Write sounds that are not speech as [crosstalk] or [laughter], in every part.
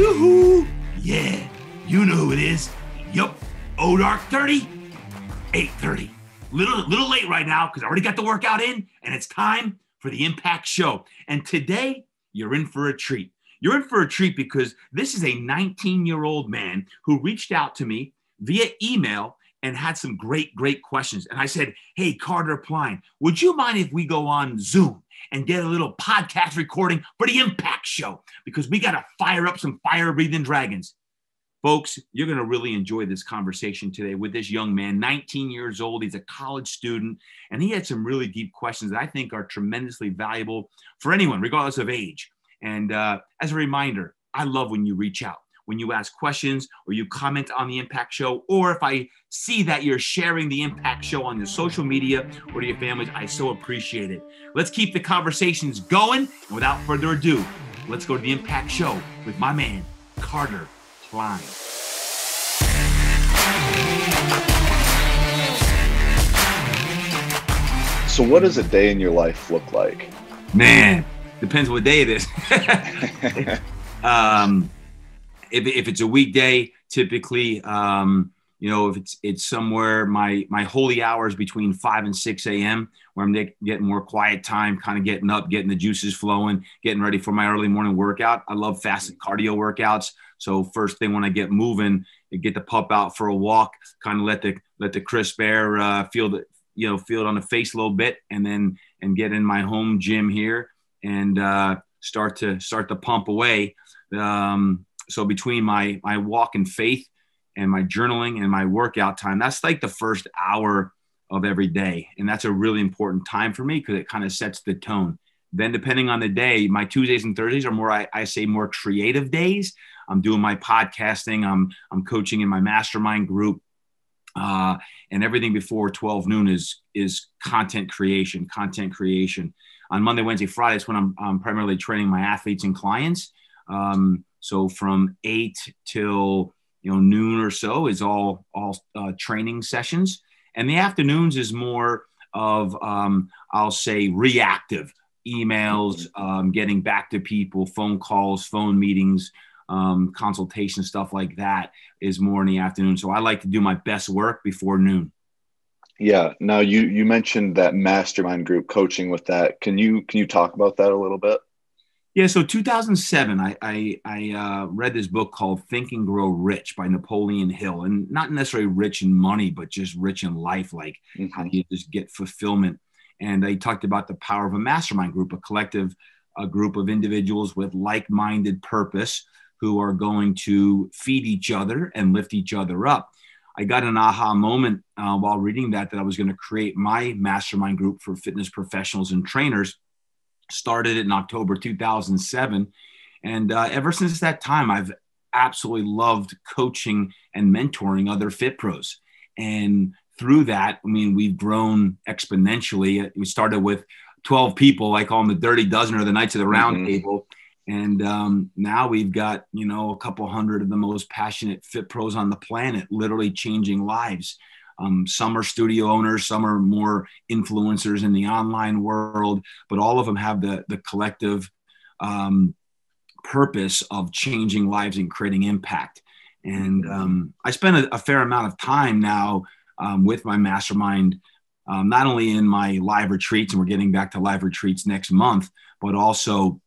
Yoo-hoo! Yeah, you know who it is. Yup, O Dark 30, 830. Little, little late right now because I already got the workout in and it's time for the Impact Show. And today, you're in for a treat. You're in for a treat because this is a 19 year old man who reached out to me via email and had some great, great questions. And I said, Hey, Carter Pline, would you mind if we go on Zoom and get a little podcast recording for the Impact Show? Because we got to fire up some fire breathing dragons. Folks, you're going to really enjoy this conversation today with this young man, 19 years old. He's a college student, and he had some really deep questions that I think are tremendously valuable for anyone, regardless of age. And uh, as a reminder, I love when you reach out when you ask questions or you comment on the Impact Show, or if I see that you're sharing the Impact Show on your social media or to your families, I so appreciate it. Let's keep the conversations going. And without further ado, let's go to the Impact Show with my man, Carter Pline. So, what does a day in your life look like? Man, depends what day it is. [laughs] [laughs] um, if, if it's a weekday, typically, um, you know, if it's it's somewhere my my holy hours between five and six a.m. where I'm getting more quiet time, kind of getting up, getting the juices flowing, getting ready for my early morning workout. I love fasted cardio workouts. So first thing when I get moving, I get the pup out for a walk, kind of let the let the crisp air uh, feel the you know feel it on the face a little bit, and then and get in my home gym here and uh, start to start to pump away. Um, so between my my walk in faith and my journaling and my workout time, that's like the first hour of every day, and that's a really important time for me because it kind of sets the tone. Then, depending on the day, my Tuesdays and Thursdays are more, I, I say, more creative days. I'm doing my podcasting. I'm I'm coaching in my mastermind group, uh, and everything before 12 noon is is content creation. Content creation. On Monday, Wednesday, Friday is when I'm, I'm primarily training my athletes and clients. Um, so from eight till you know noon or so is all all uh, training sessions, and the afternoons is more of um, I'll say reactive emails, um, getting back to people, phone calls, phone meetings, um, consultation stuff like that is more in the afternoon. So I like to do my best work before noon. Yeah. Now you you mentioned that mastermind group coaching with that. Can you can you talk about that a little bit? Yeah, so 2007, I I, I uh, read this book called Think and Grow Rich by Napoleon Hill, and not necessarily rich in money, but just rich in life, like mm-hmm. how you just get fulfillment. And they talked about the power of a mastermind group, a collective, a group of individuals with like-minded purpose who are going to feed each other and lift each other up. I got an aha moment uh, while reading that that I was going to create my mastermind group for fitness professionals and trainers started it in October 2007. And uh, ever since that time, I've absolutely loved coaching and mentoring other fit pros. And through that, I mean, we've grown exponentially. We started with 12 people, I call them the dirty dozen or the Knights of the Round mm-hmm. Table. And um, now we've got, you know, a couple hundred of the most passionate fit pros on the planet, literally changing lives. Um, some are studio owners, some are more influencers in the online world, but all of them have the, the collective um, purpose of changing lives and creating impact. And um, I spend a, a, fair amount of time now um, with my mastermind, um, not only in my live retreats, and we're getting back to live retreats next month, but also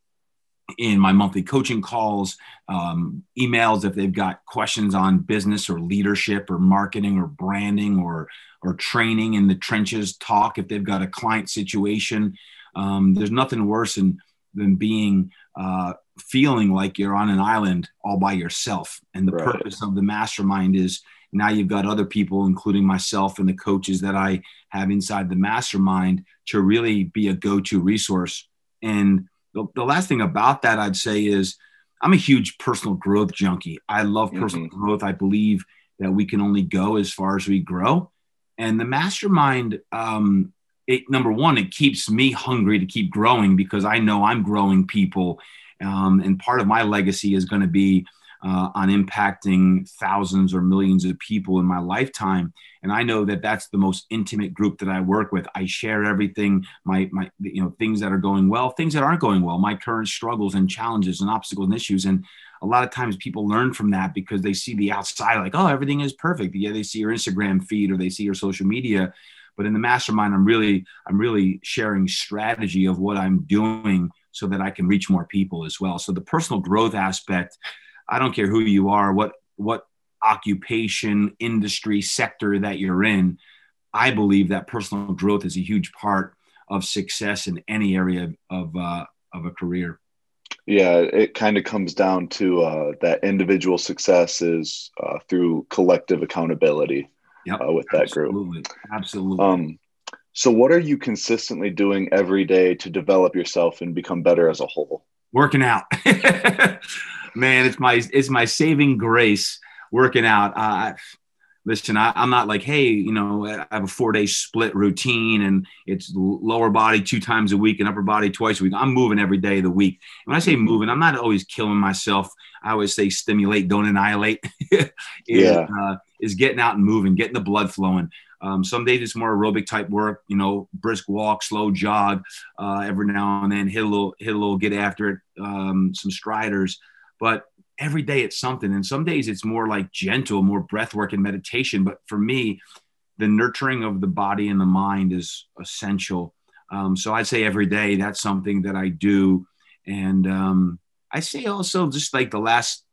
in my monthly coaching calls, um, emails if they've got questions on business or leadership or marketing or branding or or training in the trenches talk if they've got a client situation. Um, there's nothing worse than than being uh, feeling like you're on an island all by yourself. And the right. purpose of the mastermind is now you've got other people, including myself and the coaches that I have inside the mastermind, to really be a go-to resource and the, the last thing about that I'd say is I'm a huge personal growth junkie. I love personal mm-hmm. growth. I believe that we can only go as far as we grow. And the mastermind, um, it, number one, it keeps me hungry to keep growing because I know I'm growing people. Um, and part of my legacy is going to be uh, on impacting thousands or millions of people in my lifetime. And I know that that's the most intimate group that I work with. I share everything, my, my, you know, things that are going well, things that aren't going well, my current struggles and challenges and obstacles and issues. And a lot of times people learn from that because they see the outside, like, oh, everything is perfect. Yeah, they see your Instagram feed or they see your social media. But in the mastermind, I'm really, I'm really sharing strategy of what I'm doing so that I can reach more people as well. So the personal growth aspect, I don't care who you are, what what occupation, industry, sector that you're in, I believe that personal growth is a huge part of success in any area of uh, of a career. Yeah, it kind of comes down to uh, that individual success is uh, through collective accountability yep, uh, with that group. Absolutely, absolutely. Um, so, what are you consistently doing every day to develop yourself and become better as a whole? Working out, [laughs] man. It's my it's my saving grace. Working out. Uh, listen, I, am not like, hey, you know, I have a four day split routine and it's lower body two times a week and upper body twice a week. I'm moving every day of the week. When I say mm-hmm. moving, I'm not always killing myself. I always say stimulate, don't annihilate. [laughs] is, yeah. Uh, is getting out and moving, getting the blood flowing. Um, some days it's more aerobic type work, you know, brisk walk, slow jog, uh, every now and then hit a little, hit a little, get after it, um, some striders. But every day it's something. And some days it's more like gentle, more breath work and meditation. But for me, the nurturing of the body and the mind is essential. Um, so I'd say every day that's something that I do. And um, I say also just like the last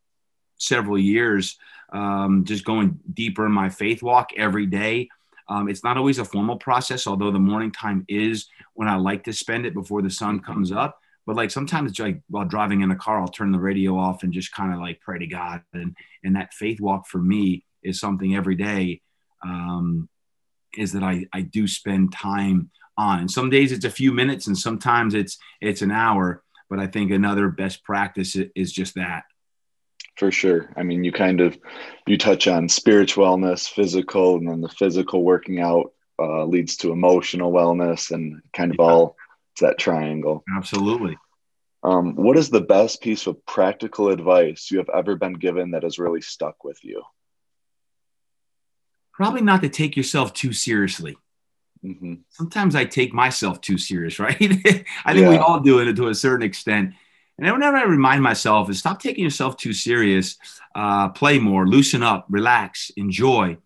several years, um, just going deeper in my faith walk every day. Um, it's not always a formal process, although the morning time is when I like to spend it before the sun comes up. But like sometimes, like while driving in a car, I'll turn the radio off and just kind of like pray to God. And and that faith walk for me is something every day. Um, is that I I do spend time on. And some days it's a few minutes, and sometimes it's it's an hour. But I think another best practice is just that. For sure. I mean, you kind of you touch on spiritual wellness, physical, and then the physical working out uh, leads to emotional wellness, and kind of yeah. all it's that triangle. Absolutely. Um, what is the best piece of practical advice you have ever been given that has really stuck with you? Probably not to take yourself too seriously. Mm-hmm. Sometimes I take myself too serious, [laughs] right? I think yeah. we all do it to a certain extent. And whenever I remind myself is stop taking yourself too serious, uh, play more, loosen up, relax, enjoy.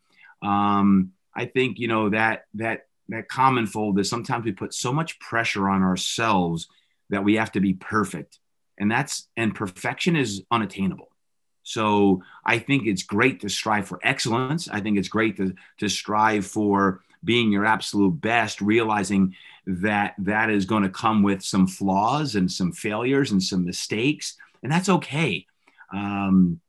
Um, I think you know that that that common fold is sometimes we put so much pressure on ourselves that we have to be perfect. And that's and perfection is unattainable. So i think it's great to strive for excellence. I think it's great to, to strive for being your absolute best realizing that that is going to come with some flaws and some failures and some mistakes and that's okay. Um,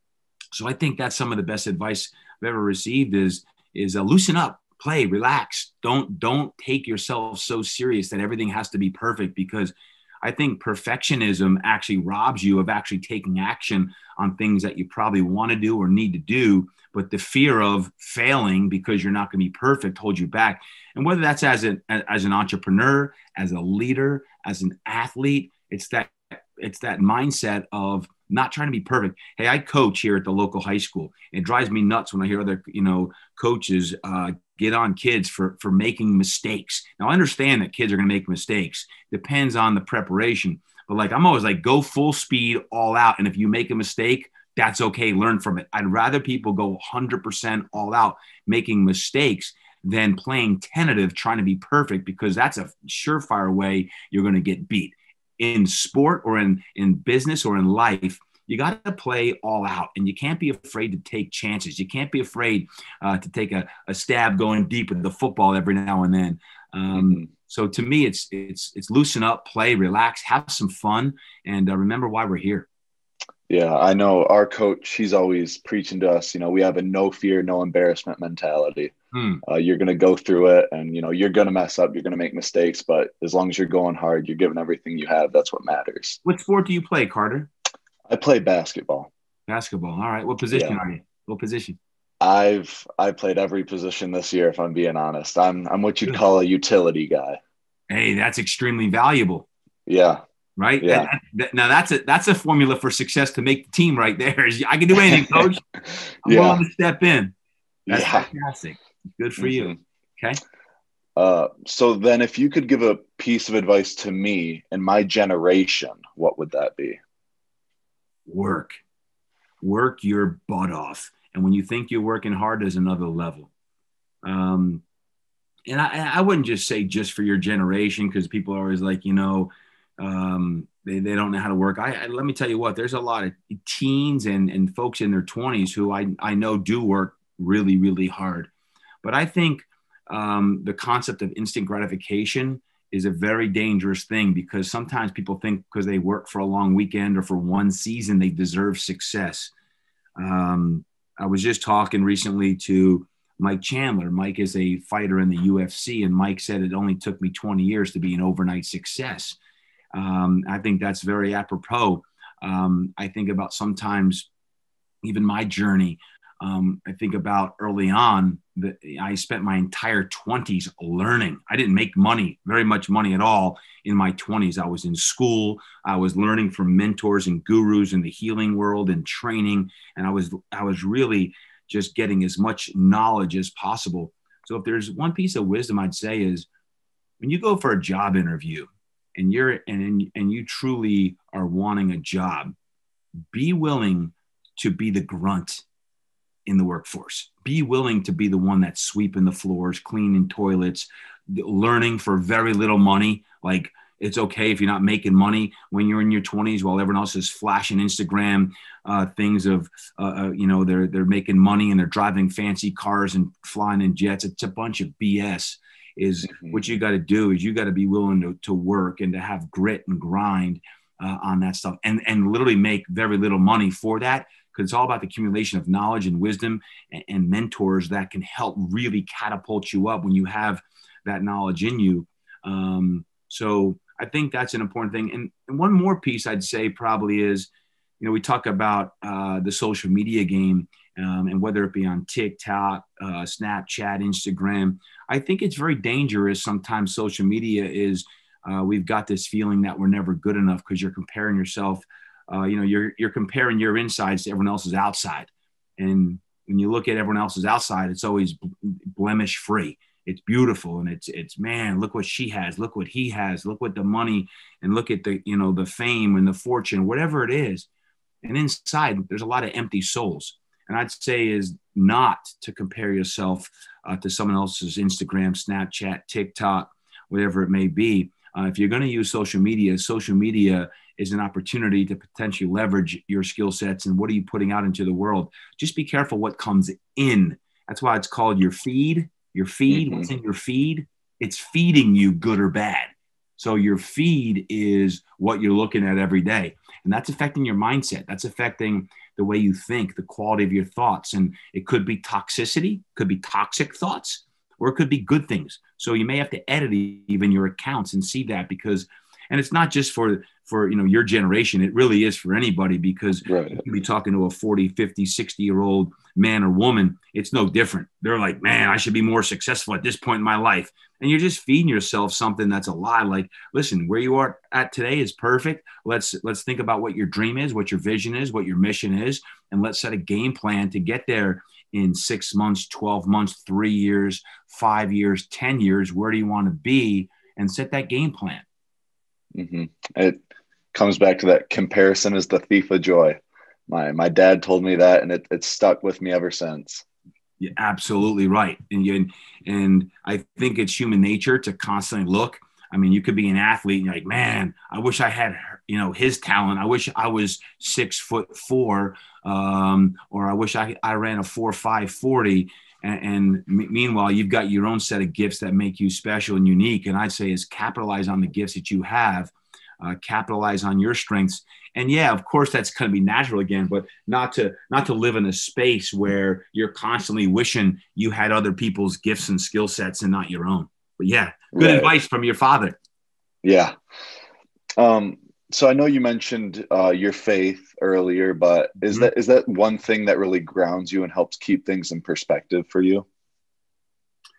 so i think that's some of the best advice i've ever received is is uh, loosen up play, relax. Don't don't take yourself so serious that everything has to be perfect because I think perfectionism actually robs you of actually taking action on things that you probably want to do or need to do, but the fear of failing because you're not going to be perfect holds you back. And whether that's as an as an entrepreneur, as a leader, as an athlete, it's that it's that mindset of not trying to be perfect. Hey, I coach here at the local high school. It drives me nuts when I hear other, you know, coaches uh, get on kids for for making mistakes. Now I understand that kids are going to make mistakes. Depends on the preparation. But like I'm always like go full speed all out and if you make a mistake, that's okay, learn from it. I'd rather people go 100% all out making mistakes than playing tentative trying to be perfect because that's a surefire way you're going to get beat. In sport or in in business or in life, you got to play all out and you can't be afraid to take chances. You can't be afraid uh, to take a, a, stab going deep with the football every now and then. Um, mm-hmm. so to me, it's, it's, it's loosen up, play, relax, have some fun, and uh, remember why we're here. Yeah, I know our coach, he's always preaching to us, you know, we have a no fear, no embarrassment mentality. Hmm. Uh, you're going to go through it and, you know, you're going to mess up, you're going to make mistakes, but as long as you're going hard, you're giving everything you have. That's what matters. What sport do you play, Carter? I play basketball. Basketball. All right. What position yeah. are you? What position? I've I played every position this year. If I'm being honest, I'm I'm what you'd call a utility guy. Hey, that's extremely valuable. Yeah. Right. Yeah. That, now that's a that's a formula for success to make the team right there. Is [laughs] I can do anything, [laughs] coach. I'm yeah. willing to step in. That's yeah. fantastic. Good for mm-hmm. you. Okay. Uh, so then, if you could give a piece of advice to me and my generation, what would that be? work. work your butt off. And when you think you're working hard, there's another level. Um, and I, I wouldn't just say just for your generation because people are always like, you know, um, they, they don't know how to work. I, I, let me tell you what, there's a lot of teens and, and folks in their 20s who I, I know do work really, really hard. But I think um, the concept of instant gratification is a very dangerous thing because sometimes people think because they work for a long weekend or for one season, they deserve success. Um, I was just talking recently to Mike Chandler. Mike is a fighter in the UFC, and Mike said it only took me 20 years to be an overnight success. Um, I think that's very apropos. Um, I think about sometimes even my journey. Um, I think about early on that I spent my entire 20s learning. I didn't make money, very much money at all in my 20s. I was in school. I was learning from mentors and gurus in the healing world and training, and I was I was really just getting as much knowledge as possible. So if there's one piece of wisdom I'd say is when you go for a job interview, and you're and and you truly are wanting a job, be willing to be the grunt in the workforce. Be willing to be the one that's sweeping the floors, cleaning toilets, learning for very little money. Like it's okay if you're not making money when you're in your 20s while everyone else is flashing Instagram uh, things of, uh, uh, you know, they're, they're making money and they're driving fancy cars and flying in jets. It's a bunch of BS is mm-hmm. what you got to do is you got to be willing to, to work and to have grit and grind uh, on that stuff and, and literally make very little money for that because it's all about the accumulation of knowledge and wisdom and, and, mentors that can help really catapult you up when you have that knowledge in you. Um, so I think that's an important thing. And, and, one more piece I'd say probably is, you know, we talk about uh, the social media game um, and whether it be on TikTok, uh, Snapchat, Instagram, I think it's very dangerous. Sometimes social media is, uh, we've got this feeling that we're never good enough because you're comparing yourself. Uh, you know, you're you're comparing your insides to everyone else's outside, and when you look at everyone else's outside, it's always blemish free. It's beautiful, and it's it's man, look what she has, look what he has, look what the money, and look at the you know the fame and the fortune, whatever it is. And inside, there's a lot of empty souls and I'd say is not to compare yourself uh, to someone else's Instagram, Snapchat, TikTok, whatever it may be. Uh, if you're going to use social media, social media is an opportunity to potentially leverage your skill sets and what are you putting out into the world. Just be careful what comes in. That's why it's called your feed. Your feed, mm-hmm. what's in your feed, it's feeding you good or bad. So your feed is what you're looking at every day. And that's affecting your mindset. That's affecting the way you think, the quality of your thoughts. And it could be toxicity, could be toxic thoughts, or it could be good things. So you may have to edit even your accounts and see that because and it's not just for for you know your generation. It really is for anybody because right. you can be talking to a 40 50 60 year old man or woman. It's no different. They're like man i should be more successful at this point in my life. And you're just feeding yourself something that's a lie. Like listen where you are at today is perfect. Let's let's think about what your dream is what your vision is what your mission is and let's set a game plan to get there in six months 12 months three years five years 10 years. Where do you want to be? And set that game plan mm-hmm. it comes back to that comparison is the thief of joy my my dad told me that and it, it's stuck with me ever since you're absolutely right. And, and, and I think it's human nature to constantly look. I mean, you could be an athlete and you're like, man, I wish I had, you know, his talent. I wish I was six foot four, um, or I wish I, I ran a four, five, 40. And, and meanwhile, you've got your own set of gifts that make you special and unique. And I'd say is capitalize on the gifts that you have, uh, capitalize on your strengths and yeah of course that's going to be natural again but not to not to live in a space where you're constantly wishing you had other people's gifts and skill sets and not your own but yeah good right. advice from your father yeah um so i know you mentioned uh, your faith earlier but is mm-hmm. that is that one thing that really grounds you and helps keep things in perspective for you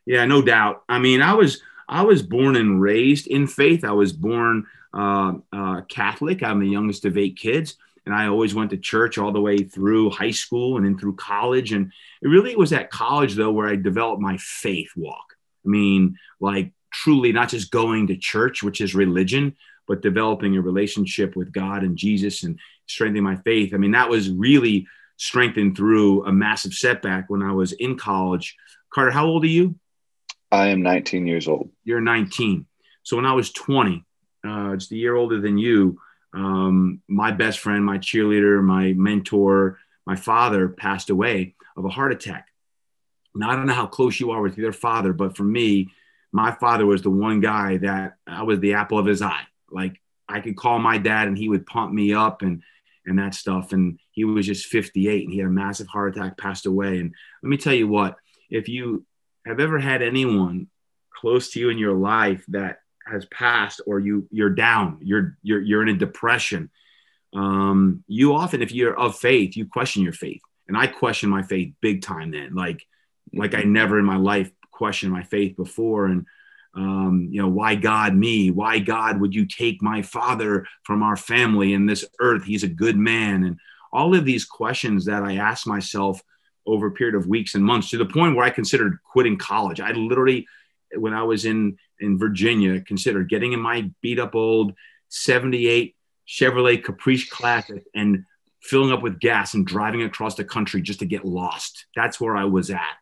yeah no doubt i mean i was i was born and raised in faith i was born uh, uh, Catholic. I'm the youngest of eight kids, and I always went to church all the way through high school and then through college. And it really was at college though where I developed my faith walk. I mean, like truly not just going to church, which is religion, but developing a relationship with God and Jesus and strengthening my faith. I mean, that was really strengthened through a massive setback when I was in college. Carter, how old are you? I am 19 years old. You're 19. So when I was 20, uh, just a year older than you, um, my best friend, my cheerleader, my mentor, my father passed away of a heart attack. Now, I don't know how close you are with your father, but for me, my father was the one guy that I was the apple of his eye. Like I could call my dad and he would pump me up and and that stuff. And he was just 58 and he had a massive heart attack, passed away. And let me tell you what, if you have ever had anyone close to you in your life that has passed or you you're down, you're you're you're in a depression, um, you often, if you're of faith, you question your faith. And I question my faith big time then. Like like I never in my life questioned my faith before. And um, you know, why God me? Why God would you take my father from our family and this earth? He's a good man. And all of these questions that I asked myself over a period of weeks and months to the point where I considered quitting college. I literally, when I was in, in Virginia, considered getting in my beat up old 78 Chevrolet Caprice Classic and filling up with gas and driving across the country just to get lost. That's where I was at.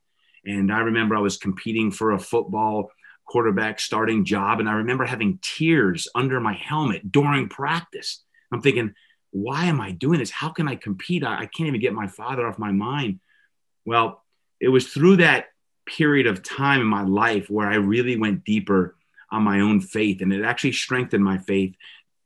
And I remember I was competing for a football quarterback starting job. And I remember having tears under my helmet during practice. I'm thinking, why am I doing this? How can I compete? I, I can't even get my father off my mind. Well, it was through that period of time in my life where I really went deeper on my own faith. And it actually strengthened my faith,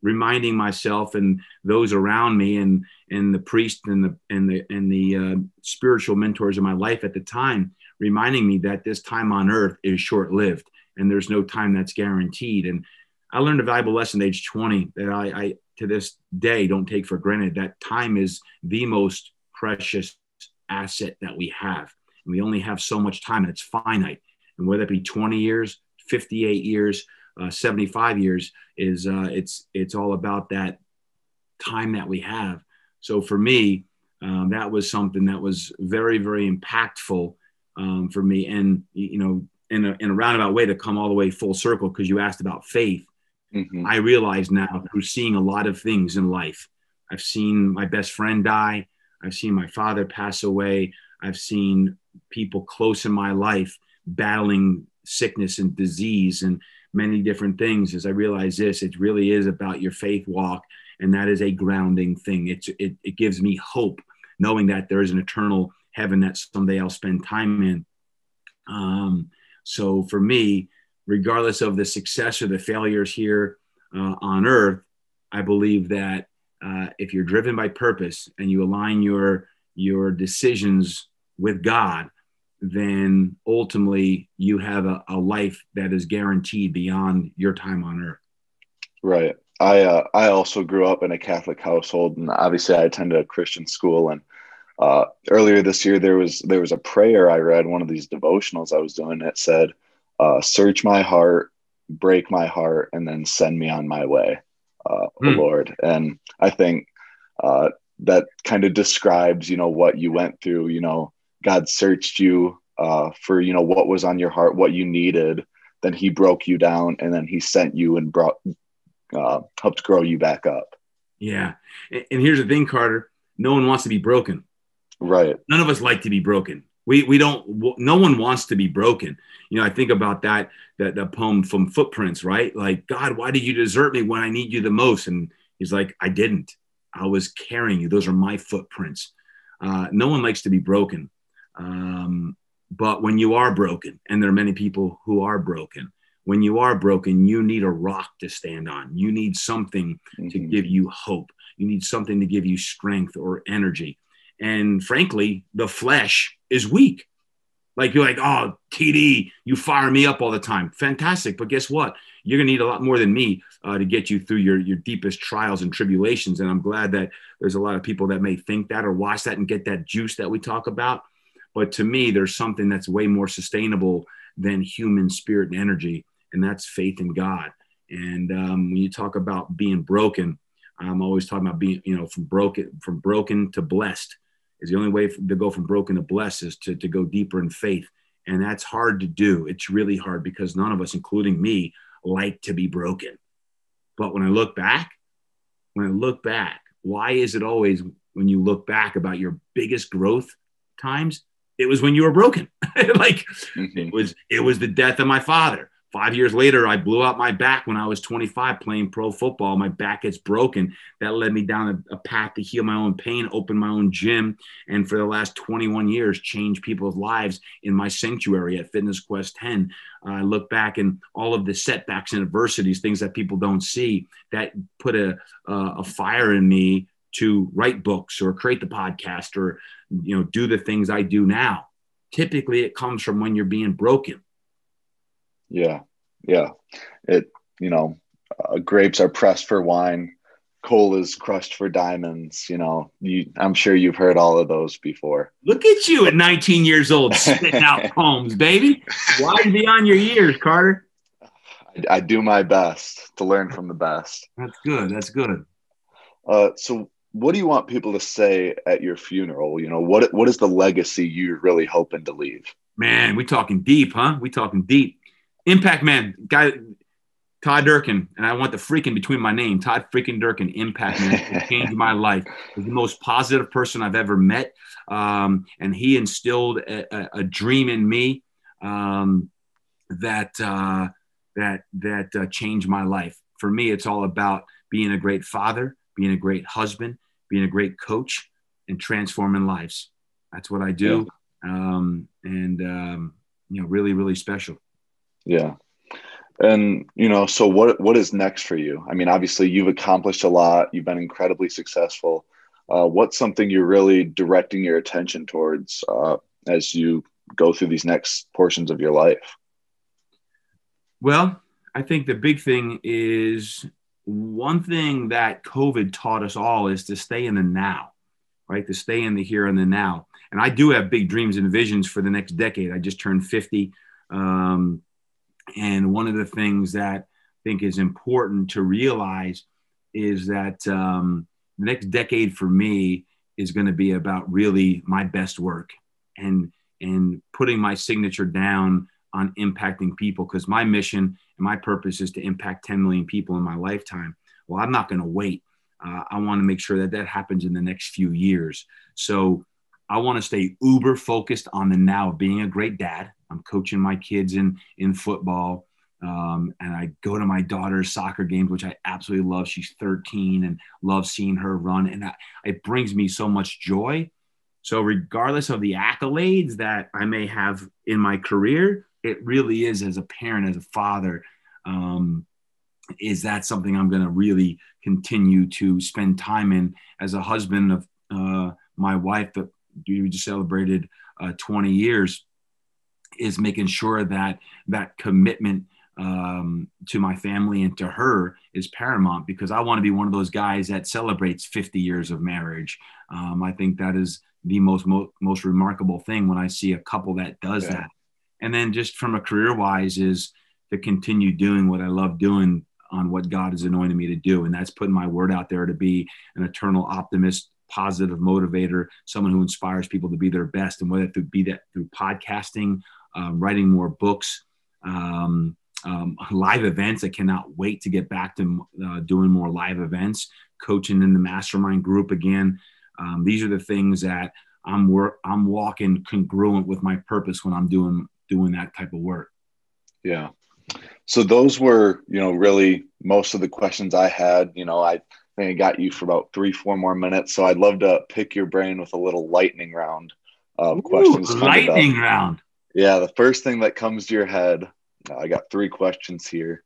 reminding myself and those around me and, and the priest and the, and the, and the uh, spiritual mentors in my life at the time, reminding me that this time on earth is short lived and there's no time that's guaranteed. And I learned a valuable lesson at age 20 that I, I to this day don't take for granted that time is the most precious asset that we have. And we only have so much time and it's finite. And whether it be 20 years, 58 years, uh, 75 years is uh, it's it's all about that time that we have. So for me, um, that was something that was very very impactful um, for me. And you know, in a, in a roundabout way to come all the way full circle because you asked about faith. Mm-hmm. I realize now through seeing a lot of things in life. I've seen my best friend die. I've seen my father pass away. I've seen people close in my life battling sickness and disease and many different things. As I realize this, it really is about your faith walk, and that is a grounding thing. It's it, it gives me hope knowing that there is an eternal heaven that someday I'll spend time in. Um, so for me, regardless of the success or the failures here uh, on earth, I believe that uh, if you're driven by purpose and you align your your decisions with God, then ultimately you have a, a life that is guaranteed beyond your time on earth. Right. I uh, I also grew up in a Catholic household, and obviously I attended a Christian school. And uh, earlier this year, there was there was a prayer I read one of these devotionals I was doing. It said, uh, "Search my heart, break my heart, and then send me on my way, uh, mm. Lord." And I think uh, that kind of describes, you know, what you went through. You know, God searched you uh, for you know what was on your heart, what you needed. Then He broke you down, and then He sent you and brought uh, helped grow you back up. Yeah, and here's the thing, Carter. No one wants to be broken. Right. None of us like to be broken. We, we don't no one wants to be broken. You know i think about that that, that poem from footprints right? Like god why did you desert me when i need you the most? And he's like i didn't. I was carrying you. Those are my footprints. Uh, no one likes to be broken. Um, but when you are broken and there are many people who are broken when you are broken you need a rock to stand on. You need something mm-hmm. to give you hope. You need something to give you strength or energy and frankly, the flesh is weak. Like you're like, oh, TD, you fire me up all the time. Fantastic. But guess what? You're going to need a lot more than me uh, to get you through your, your deepest trials and tribulations. And I'm glad that there's a lot of people that may think that or watch that and get that juice that we talk about. But to me, there's something that's way more sustainable than human spirit and energy, and that's faith in God. And um, when you talk about being broken, I'm always talking about being, you know, from broken, from broken to blessed is the only way to go from broken to blessed is to, to go deeper in faith. And that's hard to do. It's really hard because none of us, including me, like to be broken. But when I look back, when I look back, why is it always when you look back about your biggest growth times, it was when you were broken. [laughs] like mm-hmm. it was it was the death of my father. Five years later, I blew out my back when I was 25 playing pro football. My back gets broken. That led me down a, a, path to heal my own pain, open my own gym, and for the last 21 years, change people's lives in my sanctuary at Fitness Quest 10. Uh, I look back and all of the setbacks and adversities, things that people don't see, that put a, a fire in me to write books or create the podcast or you know do the things I do now. Typically, it comes from when you're being broken yeah, yeah. It you know, uh, grapes are pressed for wine, coal is crushed for diamonds. You know, you I'm sure you've heard all of those before. Look at you at 19 years old [laughs] spitting out poems, baby. Why beyond your years, Carter? I, I, do my best to learn from the best. That's good. That's good. Uh, so what do you want people to say at your funeral? You know, what what is the legacy you're really hoping to leave? Man, we talking deep, huh? We talking deep. Impact Man, guy, Todd Durkin, and I want the freaking between my name, Todd freaking Durkin, Impact Man, changed my [laughs] life. He's the most positive person I've ever met, um, and he instilled a, a, a dream in me um, that uh, that that uh, changed my life. For me, it's all about being a great father, being a great husband, being a great coach, and transforming lives. That's what I do, yeah. um, and um, you know, really, really special. Yeah. And you know, so what what is next for you? I mean, obviously you've accomplished a lot. You've been incredibly successful. Uh, what's something you're really directing your attention towards uh, as you go through these next portions of your life? Well, I think the big thing is one thing that COVID taught us all is to stay in the now, right? To stay in the here and the now. And I do have big dreams and visions for the next decade. I just turned 50. Um, and one of the things that I think is important to realize is that um, the next decade for me is going to be about really my best work and and putting my signature down on impacting people because my mission and my purpose is to impact 10 million people in my lifetime. Well, I'm not going to wait. Uh, I want to make sure that that happens in the next few years. So I want to stay uber focused on the now being a great dad. I'm coaching my kids in in football. Um, and I go to my daughter's soccer games, which I absolutely love. She's 13 and love seeing her run, and that, it brings me so much joy. So, regardless of the accolades that I may have in my career, it really is as a parent, as a father, um, is that something I'm going to really continue to spend time in as a husband of uh, my wife that we just celebrated uh, 20 years is making sure that that commitment um, to my family and to her is paramount because I want to be one of those guys that celebrates 50 years of marriage. Um, I think that is the most mo- most remarkable thing when I see a couple that does yeah. that. And then just from a career wise is to continue doing what I love doing on what God has anointed me to do, and that's putting my word out there to be an eternal optimist, positive motivator, someone who inspires people to be their best, and whether it be that through podcasting um, writing more books, um, um, live events. I cannot wait to get back to uh, doing more live events, coaching in the mastermind group again. Um, these are the things that I'm work. I'm walking congruent with my purpose when I'm doing doing that type of work. Yeah. So those were, you know, really most of the questions I had. You know, I I got you for about three, four more minutes. So I'd love to pick your brain with a little lightning round of Ooh, questions. Lightning round. Yeah, the first thing that comes to your head. Uh, I got three questions here.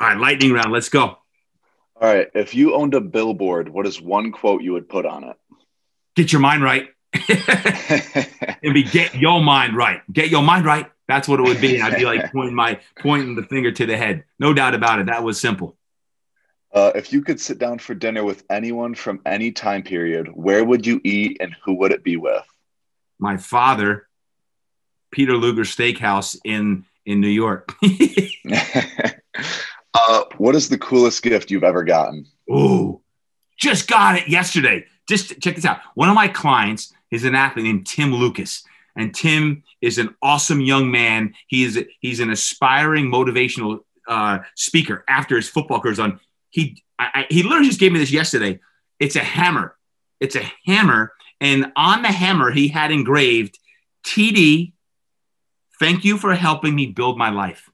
All right, lightning round. Let's go. All right. If you owned a billboard, what is one quote you would put on it? Get your mind right. [laughs] It'd be get your mind right. Get your mind right. That's what it would be. I'd be like pointing my pointing the finger to the head. No doubt about it. That was simple. Uh, if you could sit down for dinner with anyone from any time period, where would you eat and who would it be with? My father, Peter Luger Steakhouse in in New York. [laughs] [laughs] uh, what is the coolest gift you've ever gotten? Ooh, just got it yesterday. Just check this out. One of my clients is an athlete named Tim Lucas, and Tim is an awesome young man. He is he's an aspiring motivational uh, speaker. After his football career on, he I, he literally just gave me this yesterday. It's a hammer It's a hammer. And on the hammer, he had engraved TD, thank you for helping me build my life.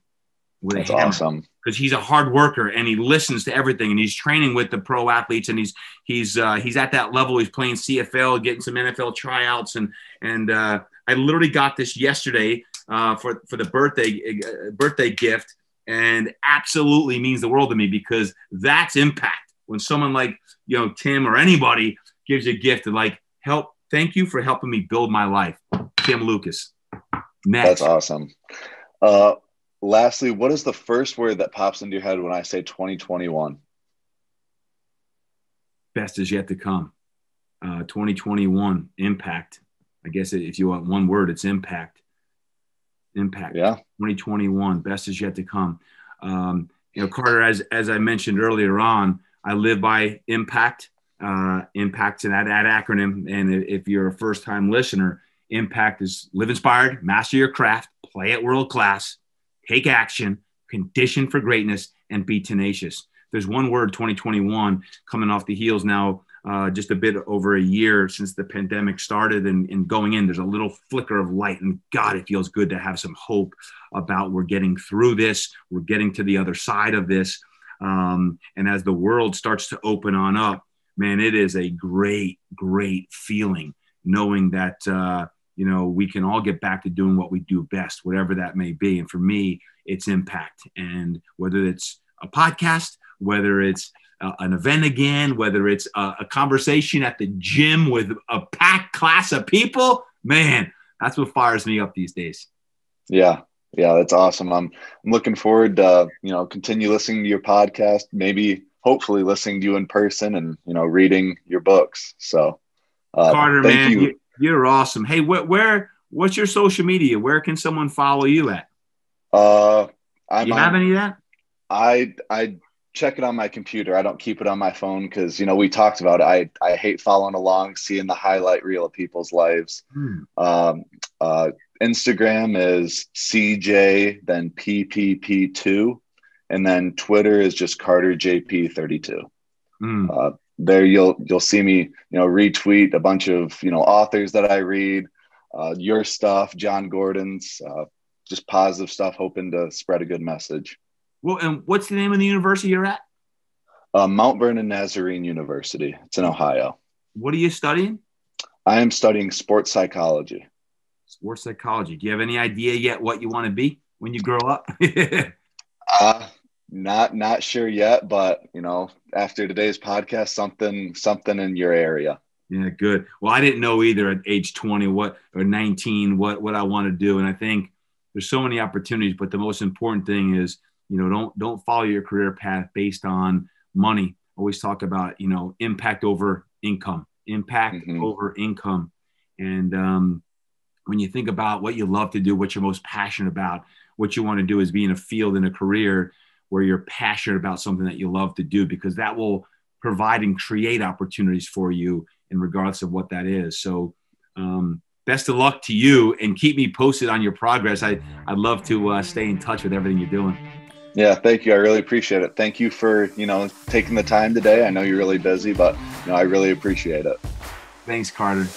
With That's awesome. Because he's a hard worker and he listens to everything and he's training with the pro athletes and he's he's uh, he's at that level. He's playing CFL, getting some NFL tryouts and and uh, I literally got this yesterday uh, for for the birthday uh, birthday gift and absolutely means the world to me because that's impact. When someone like you know Tim or anybody gives you a gift to like help, thank you for helping me build my life, Tim Lucas. Next. That's awesome. Uh, lastly, what is the first word that pops into your head when I say 2021? Best is yet to come. Uh, 2021 impact. I guess if you want one word, it's impact. Impact. Yeah. 2021. Best is yet to come. Um, you know, Carter, as as I mentioned earlier on, I live by impact. Uh, impact and that, that acronym. And if you're a first time listener, impact is live inspired, master your craft, play at world class, take action, condition for greatness, and be tenacious. There's one word 2021 coming off the heels now, uh, just a bit over a year since the pandemic started and, and going in. There's a little flicker of light, and God, it feels good to have some hope about we're getting through this, we're getting to the other side of this. Um, and as the world starts to open on up, man, it is a great, great feeling knowing that uh, you know, we can all get back to doing what we do best, whatever that may be. And for me, it's impact. And whether it's a podcast, whether it's uh, an event again, whether it's a, a conversation at the gym with a packed class of people, man, that's what fires me up these days. Yeah. Yeah, that's awesome. I'm, I'm looking forward to, you know, continue listening to your podcast, maybe hopefully listening to you in person and, you know, reading your books. So, uh, Carter, man, you. You're awesome. Hey, wh- where what's your social media? Where can someone follow you at? Uh, I'm you have any of that? I I check it on my computer. I don't keep it on my phone because you know we talked about it. I I hate following along, seeing the highlight reel of people's lives. Hmm. Um, uh, Instagram is CJ then PPP2, and then Twitter is just Carter JP32. Hmm. Uh, there you'll you'll see me you know retweet a bunch of you know authors that I read, uh, your stuff, Jon Gordon's, uh, just positive stuff, hoping to spread a good message. Well, and what's the name of the university you're at? Uh, Mount Vernon Nazarene University. It's in Ohio. What are you studying? I am studying sports psychology. Sports psychology. Do you have any idea yet what you want to be when you grow up? [laughs] uh, not not sure yet, but you know, after today's podcast, something something in your area. Yeah, good. Well, I didn't know either at age 20 what or 19 what what I want to do, and I think there's so many opportunities. But the most important thing is, you know, don't don't follow your career path based on money. Always talk about you know impact over income, impact mm-hmm. over income, and um, when you think about what you love to do, what you're most passionate about, what you want to do is be in a field in a career where you're passionate about something that you love to do because that will provide and create opportunities for you in regardless of what that is so um, best of luck to you and keep me posted on your progress I, i'd love to uh, stay in touch with everything you're doing yeah thank you i really appreciate it thank you for you know taking the time today i know you're really busy but you know i really appreciate it thanks carter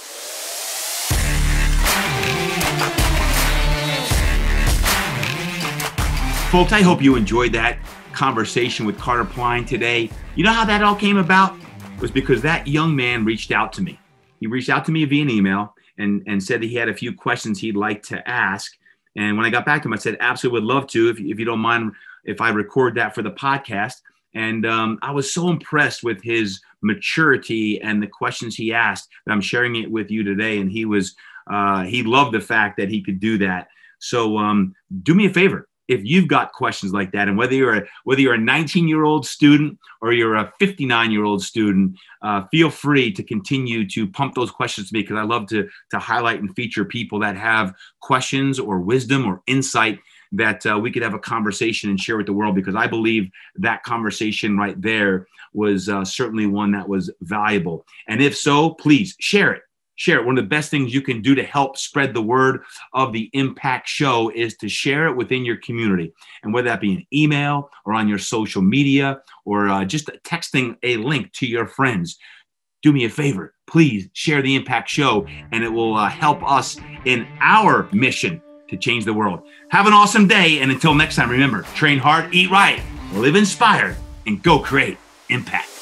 Folks, I hope you enjoyed that conversation with Carter Pline today. You know how that all came about? It was because that young man reached out to me. He reached out to me via an email and, and said that he had a few questions he'd like to ask. And when I got back to him, I said, absolutely would love to, if, if you don't mind if I record that for the podcast. And um, I was so impressed with his maturity and the questions he asked that I'm sharing it with you today. And he was, uh, he loved the fact that he could do that. So um, do me a favor, if you've got questions like that and whether you're a whether you're a 19 year old student or you're a 59 year old student uh, feel free to continue to pump those questions to me because i love to to highlight and feature people that have questions or wisdom or insight that uh, we could have a conversation and share with the world because i believe that conversation right there was uh, certainly one that was valuable and if so please share it share it. One of the best things you can do to help spread the word of the Impact Show is to share it within your community. And whether that be an email or on your social media or uh, just texting a link to your friends, do me a favor. Please share the Impact Show, and it will uh, help us in our mission to change the world. Have an awesome day. And until next time, remember train hard, eat right, live inspired, and go create impact.